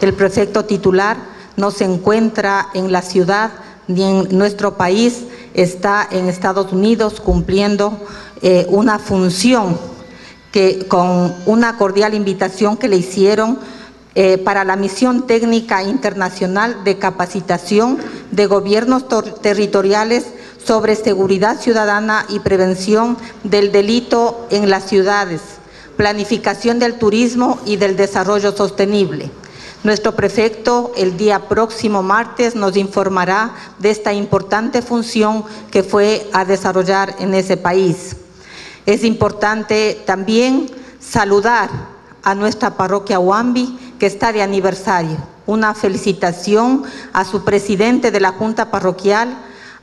El prefecto titular no se encuentra en la ciudad ni en nuestro país, está en Estados Unidos cumpliendo eh, una función que con una cordial invitación que le hicieron eh, para la misión técnica internacional de capacitación de gobiernos territoriales sobre seguridad ciudadana y prevención del delito en las ciudades, planificación del turismo y del desarrollo sostenible. Nuestro prefecto el día próximo martes nos informará de esta importante función que fue a desarrollar en ese país. Es importante también saludar a nuestra parroquia Huambi, que está de aniversario. Una felicitación a su presidente de la Junta Parroquial,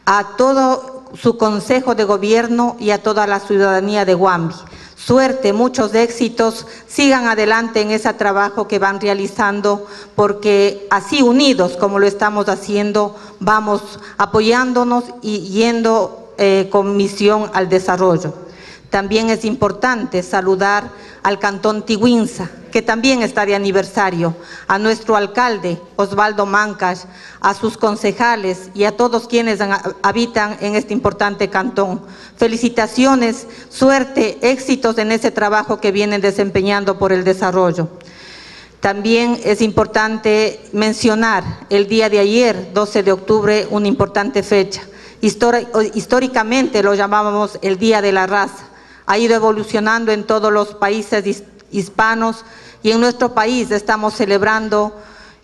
a todo su consejo de gobierno y a toda la ciudadanía de Huambi suerte, muchos éxitos, sigan adelante en ese trabajo que van realizando, porque así unidos como lo estamos haciendo, vamos apoyándonos y yendo eh, con misión al desarrollo. También es importante saludar al Cantón Tiguinza, que también está de aniversario, a nuestro alcalde Osvaldo Mancas, a sus concejales y a todos quienes habitan en este importante cantón. Felicitaciones, suerte, éxitos en ese trabajo que vienen desempeñando por el desarrollo. También es importante mencionar el día de ayer, 12 de octubre, una importante fecha. históricamente lo llamábamos el Día de la Raza. Ha ido evolucionando en todos los países hispanos y en nuestro país estamos celebrando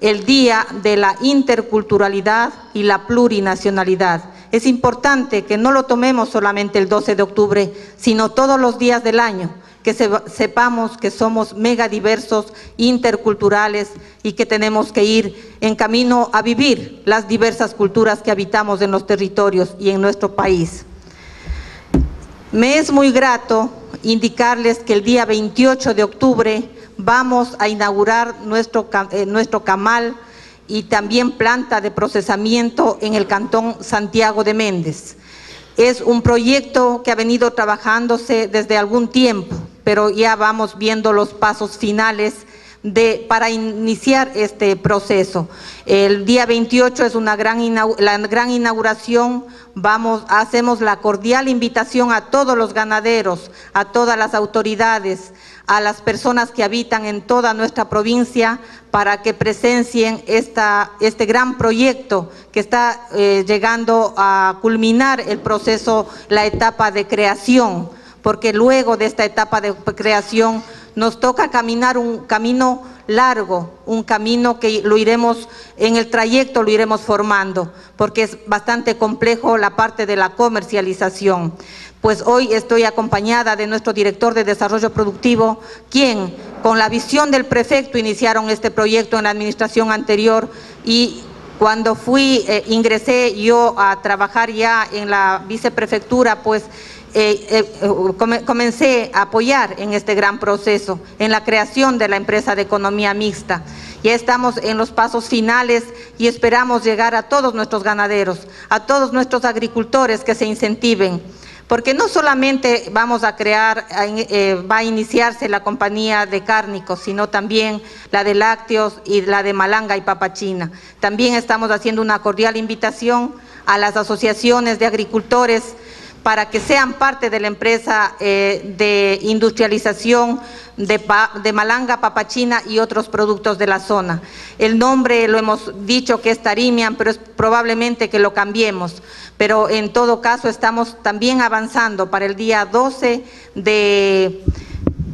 el Día de la Interculturalidad y la Plurinacionalidad. Es importante que no lo tomemos solamente el 12 de octubre, sino todos los días del año, que sepamos que somos mega diversos, interculturales y que tenemos que ir en camino a vivir las diversas culturas que habitamos en los territorios y en nuestro país. Me es muy grato indicarles que el día 28 de octubre vamos a inaugurar nuestro, eh, nuestro camal y también planta de procesamiento en el Cantón Santiago de Méndez. Es un proyecto que ha venido trabajándose desde algún tiempo, pero ya vamos viendo los pasos finales de, para iniciar este proceso. El día 28 es una gran la gran inauguración, vamos, hacemos la cordial invitación a todos los ganaderos, a todas las autoridades, a las personas que habitan en toda nuestra provincia para que presencien esta, este gran proyecto que está eh, llegando a culminar el proceso, la etapa de creación, porque luego de esta etapa de creación nos toca caminar un camino largo, un camino que lo iremos, en el trayecto lo iremos formando, porque es bastante complejo la parte de la comercialización. Pues hoy estoy acompañada de nuestro director de Desarrollo Productivo, quien con la visión del prefecto iniciaron este proyecto en la administración anterior y cuando fui, eh, ingresé yo a trabajar ya en la viceprefectura, pues eh, eh, comencé a apoyar en este gran proceso, en la creación de la empresa de economía mixta. Ya estamos en los pasos finales y esperamos llegar a todos nuestros ganaderos, a todos nuestros agricultores que se incentiven porque no solamente vamos a crear, eh, va a iniciarse la compañía de cárnicos, sino también la de lácteos y la de malanga y papachina. También estamos haciendo una cordial invitación a las asociaciones de agricultores para que sean parte de la empresa eh, de industrialización de, malanga, papachina y otros productos de la zona. El nombre lo hemos dicho que es Tarimian, pero es probablemente que lo cambiemos. Pero en todo caso estamos también avanzando para el día 12 de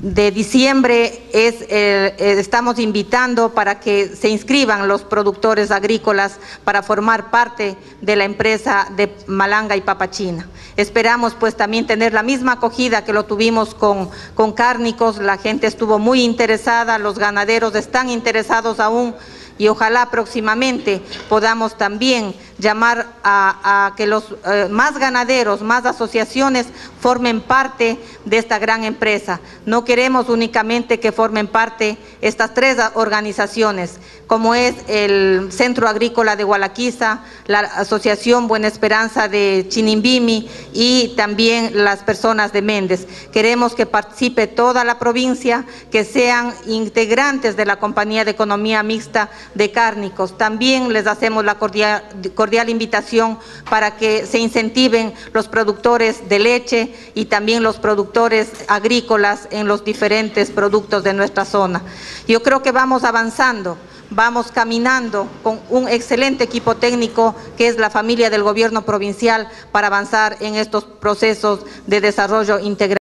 de diciembre es, eh, estamos invitando para que se inscriban los productores agrícolas para formar parte de la empresa de Malanga y Papachina. Esperamos pues también tener la misma acogida que lo tuvimos con, con cárnicos, la gente estuvo muy interesada, los ganaderos están interesados aún y ojalá próximamente podamos también llamar a, que los eh, más ganaderos, más asociaciones formen parte de esta gran empresa. No queremos únicamente que formen parte estas tres organizaciones, como es el Centro Agrícola de Gualaquiza, la Asociación Buena Esperanza de Chinimbimi y también las personas de Méndez. Queremos que participe toda la provincia, que sean integrantes de la Compañía de Economía Mixta de Cárnicos. También les hacemos la cordial, cordial invitación para que se incentiven los productores de leche y también los productores agrícolas en los diferentes productos de nuestra zona. Yo creo que vamos avanzando vamos caminando con un excelente equipo técnico que es la familia del gobierno provincial para avanzar en estos procesos de desarrollo integral.